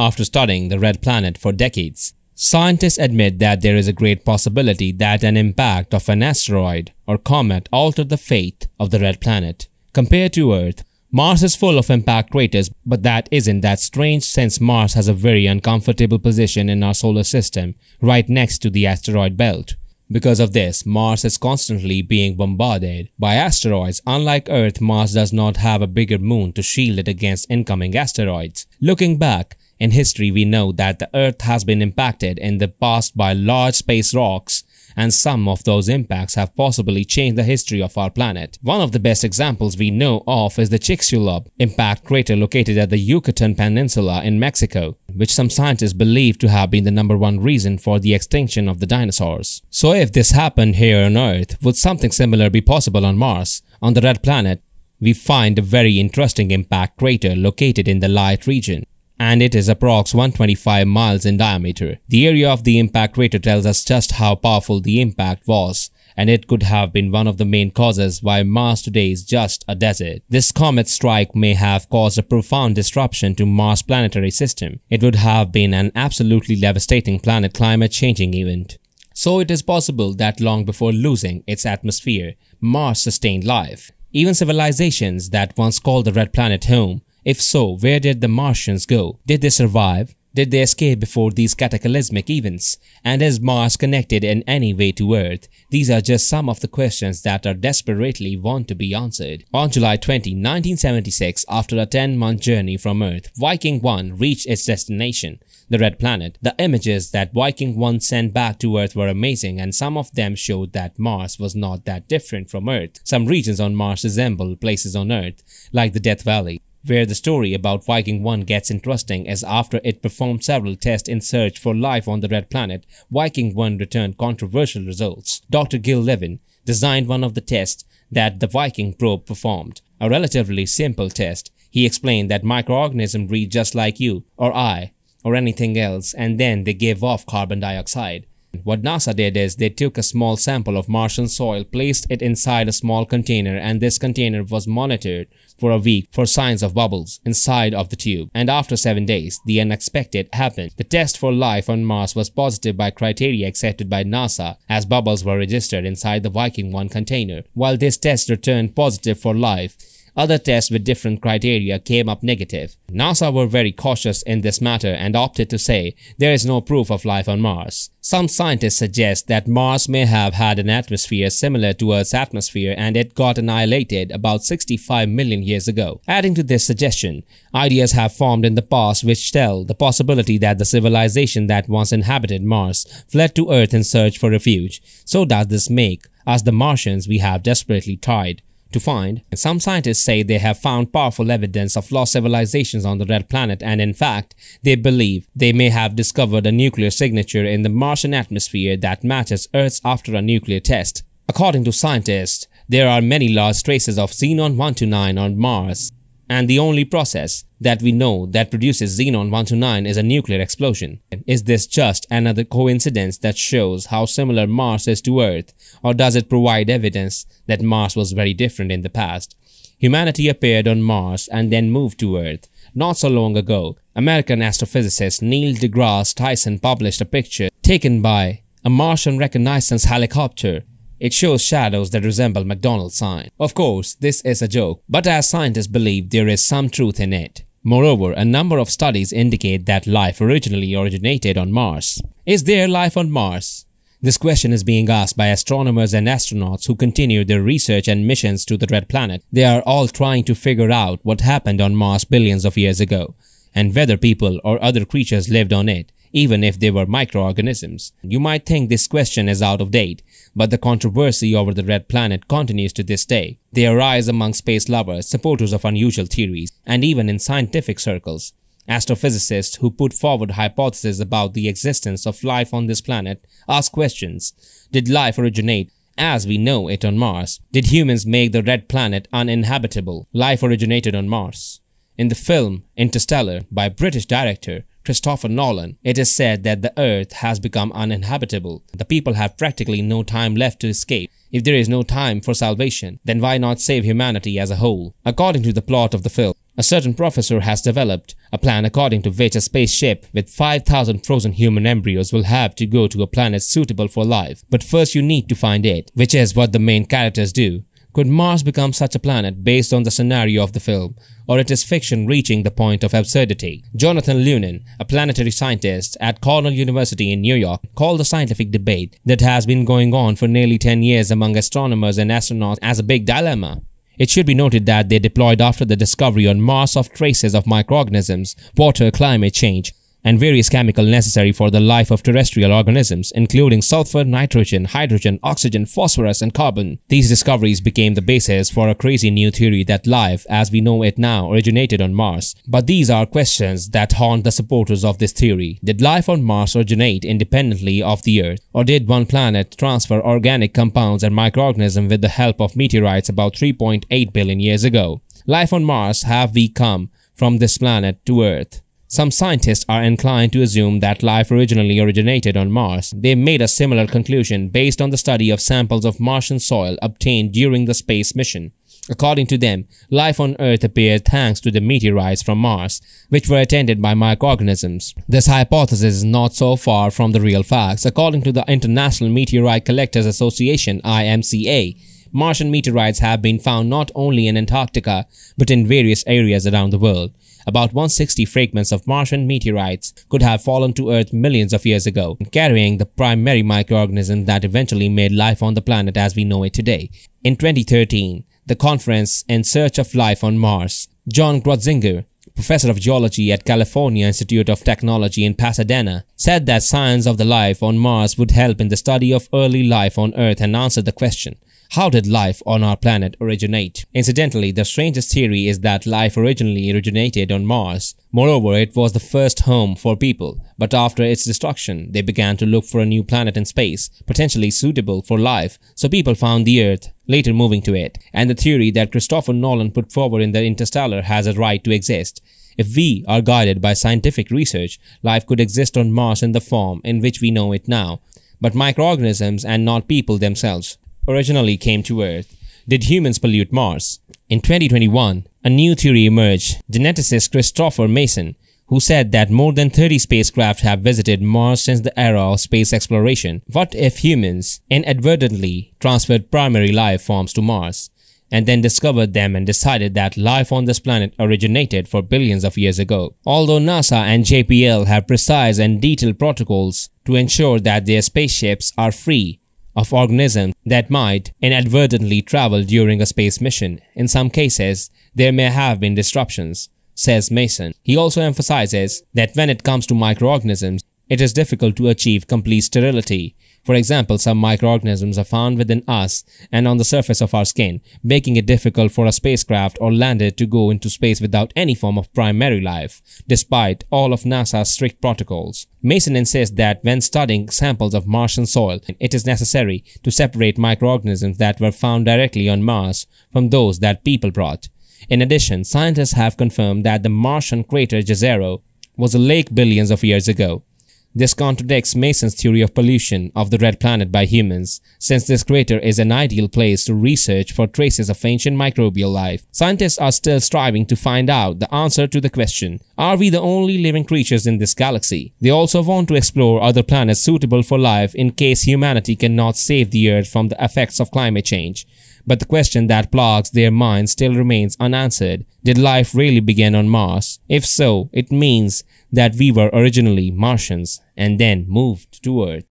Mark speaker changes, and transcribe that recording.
Speaker 1: after studying the red planet for decades. Scientists admit that there is a great possibility that an impact of an asteroid or comet altered the fate of the red planet. Compared to Earth, Mars is full of impact craters, but that isn't that strange since Mars has a very uncomfortable position in our solar system, right next to the asteroid belt. Because of this, Mars is constantly being bombarded by asteroids. Unlike Earth, Mars does not have a bigger moon to shield it against incoming asteroids. Looking back, in history we know that the Earth has been impacted in the past by large space rocks and some of those impacts have possibly changed the history of our planet. One of the best examples we know of is the Chicxulub impact crater located at the Yucatan Peninsula in Mexico, which some scientists believe to have been the number one reason for the extinction of the dinosaurs. So if this happened here on Earth, would something similar be possible on Mars? On the red planet, we find a very interesting impact crater located in the light region and it is approx 125 miles in diameter. The area of the impact crater tells us just how powerful the impact was and it could have been one of the main causes why Mars today is just a desert. This comet strike may have caused a profound disruption to Mars' planetary system. It would have been an absolutely devastating planet climate changing event. So it is possible that long before losing its atmosphere, Mars sustained life. Even civilizations that once called the red planet home if so, where did the Martians go? Did they survive? Did they escape before these cataclysmic events? And is Mars connected in any way to Earth? These are just some of the questions that are desperately want to be answered. On July 20, 1976, after a 10-month journey from Earth, Viking 1 reached its destination, the Red Planet. The images that Viking 1 sent back to Earth were amazing and some of them showed that Mars was not that different from Earth. Some regions on Mars resemble places on Earth, like the Death Valley. Where the story about Viking 1 gets interesting is after it performed several tests in search for life on the Red Planet, Viking 1 returned controversial results. Dr. Gil Levin designed one of the tests that the Viking probe performed, a relatively simple test. He explained that microorganisms breathe just like you, or I, or anything else, and then they give off carbon dioxide. What NASA did is they took a small sample of Martian soil, placed it inside a small container and this container was monitored for a week for signs of bubbles inside of the tube. And after 7 days, the unexpected happened. The test for life on Mars was positive by criteria accepted by NASA as bubbles were registered inside the Viking 1 container. While this test returned positive for life, other tests with different criteria came up negative. NASA were very cautious in this matter and opted to say there is no proof of life on Mars. Some scientists suggest that Mars may have had an atmosphere similar to Earth's atmosphere and it got annihilated about 65 million years ago. Adding to this suggestion, ideas have formed in the past which tell the possibility that the civilization that once inhabited Mars fled to Earth in search for refuge. So does this make us the Martians we have desperately tried to find. Some scientists say they have found powerful evidence of lost civilizations on the red planet and in fact, they believe they may have discovered a nuclear signature in the Martian atmosphere that matches Earth's after a nuclear test. According to scientists, there are many large traces of xenon-129 on Mars and the only process that we know that produces xenon-129 is a nuclear explosion. Is this just another coincidence that shows how similar Mars is to Earth, or does it provide evidence that Mars was very different in the past? Humanity appeared on Mars and then moved to Earth. Not so long ago, American astrophysicist Neil deGrasse Tyson published a picture taken by a Martian reconnaissance helicopter it shows shadows that resemble McDonald's sign. Of course, this is a joke, but as scientists believe there is some truth in it. Moreover, a number of studies indicate that life originally originated on Mars. Is there life on Mars? This question is being asked by astronomers and astronauts who continue their research and missions to the Red Planet. They are all trying to figure out what happened on Mars billions of years ago, and whether people or other creatures lived on it, even if they were microorganisms. You might think this question is out of date, but the controversy over the red planet continues to this day. They arise among space lovers, supporters of unusual theories, and even in scientific circles. Astrophysicists who put forward hypotheses about the existence of life on this planet ask questions. Did life originate as we know it on Mars? Did humans make the red planet uninhabitable? Life originated on Mars. In the film Interstellar by British director Christopher Nolan, it is said that the earth has become uninhabitable. The people have practically no time left to escape. If there is no time for salvation, then why not save humanity as a whole? According to the plot of the film, A certain professor has developed a plan according to which a spaceship with 5,000 frozen human embryos will have to go to a planet suitable for life. But first you need to find it, which is what the main characters do. Could Mars become such a planet based on the scenario of the film, or it is fiction reaching the point of absurdity? Jonathan Lunine, a planetary scientist at Cornell University in New York, called the scientific debate that has been going on for nearly 10 years among astronomers and astronauts as a big dilemma. It should be noted that they deployed after the discovery on Mars of traces of microorganisms, water, climate change, and various chemicals necessary for the life of terrestrial organisms, including sulfur, nitrogen, hydrogen, oxygen, phosphorus, and carbon. These discoveries became the basis for a crazy new theory that life, as we know it now, originated on Mars. But these are questions that haunt the supporters of this theory. Did life on Mars originate independently of the Earth? Or did one planet transfer organic compounds and microorganisms with the help of meteorites about 3.8 billion years ago? Life on Mars have we come from this planet to Earth? Some scientists are inclined to assume that life originally originated on Mars. They made a similar conclusion based on the study of samples of Martian soil obtained during the space mission. According to them, life on Earth appeared thanks to the meteorites from Mars, which were attended by microorganisms. This hypothesis is not so far from the real facts. According to the International Meteorite Collectors Association, IMCA, Martian meteorites have been found not only in Antarctica, but in various areas around the world. About 160 fragments of Martian meteorites could have fallen to Earth millions of years ago, carrying the primary microorganisms that eventually made life on the planet as we know it today. In 2013, the conference In Search of Life on Mars, John Grotzinger, professor of geology at California Institute of Technology in Pasadena, said that science of the life on Mars would help in the study of early life on Earth and answer the question, how did life on our planet originate? Incidentally, the strangest theory is that life originally originated on Mars. Moreover, it was the first home for people, but after its destruction, they began to look for a new planet in space, potentially suitable for life, so people found the Earth, later moving to it. And the theory that Christopher Nolan put forward in the Interstellar has a right to exist. If we are guided by scientific research, life could exist on Mars in the form in which we know it now, but microorganisms and not people themselves originally came to Earth. Did humans pollute Mars? In 2021, a new theory emerged. Geneticist Christopher Mason, who said that more than 30 spacecraft have visited Mars since the era of space exploration. What if humans inadvertently transferred primary life forms to Mars? and then discovered them and decided that life on this planet originated for billions of years ago. Although NASA and JPL have precise and detailed protocols to ensure that their spaceships are free of organisms that might inadvertently travel during a space mission. In some cases, there may have been disruptions, says Mason. He also emphasizes that when it comes to microorganisms, it is difficult to achieve complete sterility for example, some microorganisms are found within us and on the surface of our skin, making it difficult for a spacecraft or lander to go into space without any form of primary life, despite all of NASA's strict protocols. Mason insists that when studying samples of Martian soil, it is necessary to separate microorganisms that were found directly on Mars from those that people brought. In addition, scientists have confirmed that the Martian crater Jezero was a lake billions of years ago. This contradicts Mason's theory of pollution of the red planet by humans, since this crater is an ideal place to research for traces of ancient microbial life. Scientists are still striving to find out the answer to the question, are we the only living creatures in this galaxy? They also want to explore other planets suitable for life in case humanity cannot save the Earth from the effects of climate change. But the question that plagues their minds still remains unanswered. Did life really begin on Mars? If so, it means that we were originally Martians and then moved to Earth.